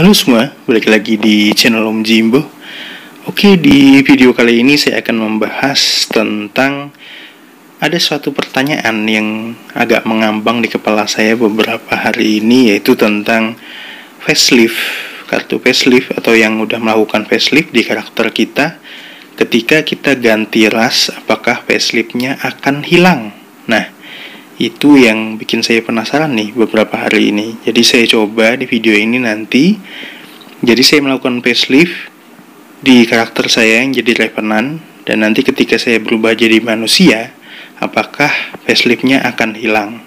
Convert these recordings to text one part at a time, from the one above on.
Halo semua, balik lagi di channel Om Jimbo. Oke, di video kali ini saya akan membahas tentang ada suatu pertanyaan yang agak mengambang di kepala saya beberapa hari ini yaitu tentang facelift, kartu facelift atau yang udah melakukan facelift di karakter kita. Ketika kita ganti ras, apakah faceliftnya akan hilang? Itu yang bikin saya penasaran nih beberapa hari ini. Jadi saya coba di video ini nanti. Jadi saya melakukan facelift di karakter saya yang jadi Revenant dan nanti ketika saya berubah jadi manusia, apakah faceliftnya akan hilang?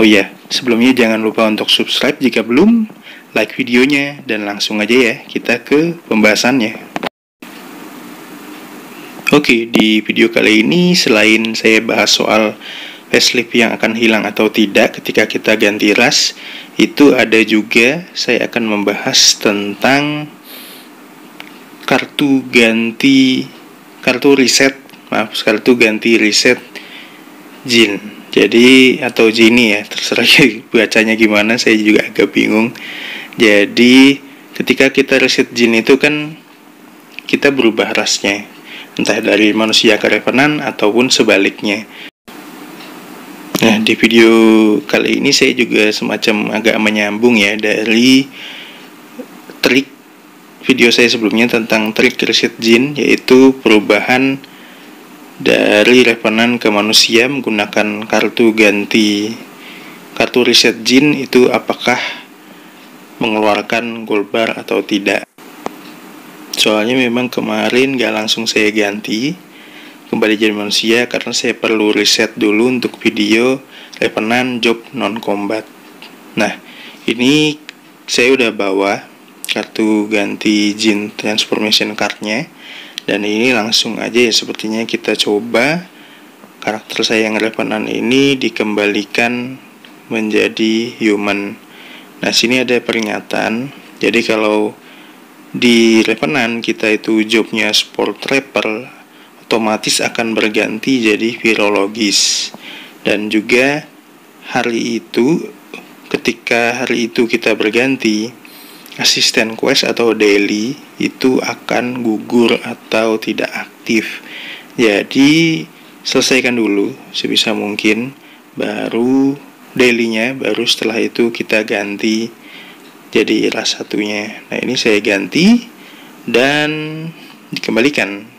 Oh iya, sebelumnya jangan lupa untuk subscribe jika belum, like videonya dan langsung aja ya kita ke pembahasannya. Oke, di video kali ini selain saya bahas soal facelift yang akan hilang atau tidak ketika kita ganti ras itu ada juga. Saya akan membahas tentang kartu ganti kartu reset. Maaf kartu ganti reset jin. Jadi atau jini ya terserah bacanya gimana saya juga agak bingung. Jadi ketika kita reset jin itu kan kita berubah rasnya. Entah dari manusia ke revenant ataupun sebaliknya Nah, di video kali ini saya juga semacam agak menyambung ya dari trik video saya sebelumnya tentang trik reset jin yaitu perubahan dari revenant ke manusia menggunakan kartu ganti kartu reset jin itu apakah mengeluarkan gold bar atau tidak. Soalnya memang kemarin gak langsung saya ganti kembali jadi manusia karena saya perlu riset dulu untuk video Revenant Job Non Combat. Nah, ini saya udah bawa kartu ganti Jin Transformation Cardnya dan ini langsung aja ya sepertinya kita coba karakter saya yang Revenant ini dikembalikan menjadi human. Nah, sini ada peringatan. Jadi kalau di Revenant kita itu jobnya Sport Trapper otomatis akan berganti jadi virologis. Dan juga hari itu ketika hari itu kita berganti asisten quest atau daily itu akan gugur atau tidak aktif. Jadi selesaikan dulu sebisa mungkin baru dailynya baru setelah itu kita ganti jadi ras satunya. Nah ini saya ganti dan dikembalikan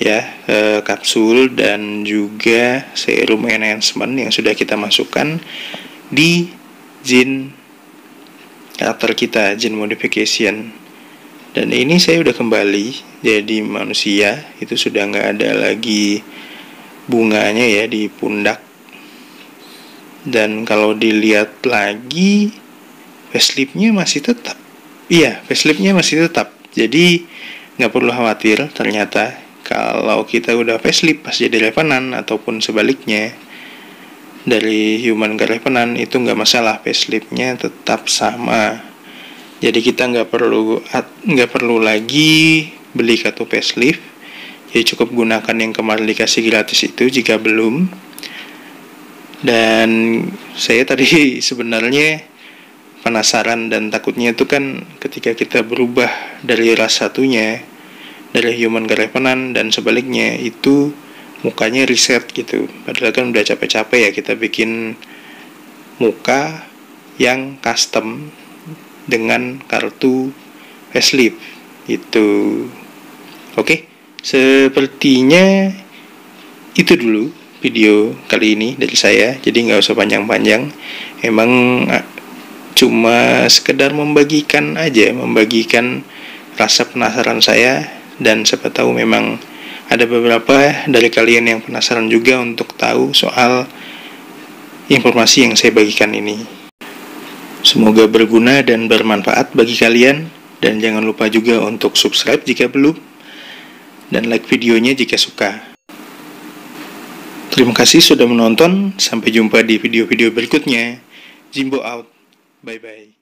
ya e, kapsul dan juga serum enhancement yang sudah kita masukkan di jin karakter kita jin modification. Dan ini saya udah kembali jadi manusia itu sudah nggak ada lagi bunganya ya di pundak. Dan kalau dilihat lagi faceliftnya masih tetap. Iya faceliftnya masih tetap. Jadi nggak perlu khawatir ternyata kalau kita udah facelift pas jadi revenant ataupun sebaliknya dari human ke revenant itu nggak masalah faceliftnya tetap sama. Jadi kita nggak perlu nggak perlu lagi beli kartu facelift. Jadi cukup gunakan yang kemarin dikasih gratis itu jika belum. Dan saya tadi sebenarnya penasaran dan takutnya itu kan ketika kita berubah dari ras satunya dari human revenant dan sebaliknya itu mukanya reset gitu. Padahal kan udah capek-capek ya kita bikin muka yang custom dengan kartu facelift itu oke sepertinya itu dulu video kali ini dari saya. Jadi nggak usah panjang-panjang. Emang cuma sekedar membagikan aja membagikan rasa penasaran saya dan siapa tahu memang ada beberapa dari kalian yang penasaran juga untuk tahu soal informasi yang saya bagikan ini. Semoga berguna dan bermanfaat bagi kalian dan jangan lupa juga untuk subscribe jika belum dan like videonya jika suka. Terima kasih sudah menonton, sampai jumpa di video-video berikutnya. Jimbo out. Bye bye.